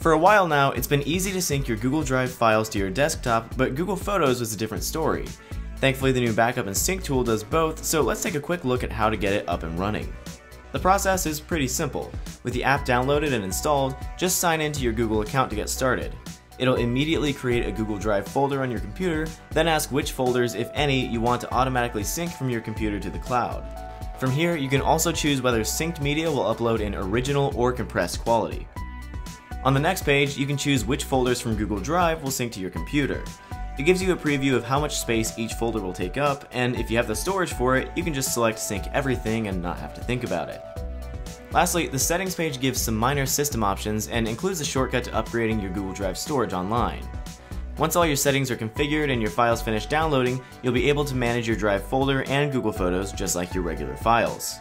For a while now, it's been easy to sync your Google Drive files to your desktop, but Google Photos was a different story. Thankfully, the new backup and sync tool does both, so let's take a quick look at how to get it up and running. The process is pretty simple. With the app downloaded and installed, just sign into your Google account to get started. It'll immediately create a Google Drive folder on your computer, then ask which folders, if any, you want to automatically sync from your computer to the cloud. From here, you can also choose whether synced media will upload in original or compressed quality. On the next page, you can choose which folders from Google Drive will sync to your computer. It gives you a preview of how much space each folder will take up, and if you have the storage for it, you can just select sync everything and not have to think about it. Lastly, the settings page gives some minor system options and includes a shortcut to upgrading your Google Drive storage online. Once all your settings are configured and your files finish downloading, you'll be able to manage your Drive folder and Google Photos just like your regular files.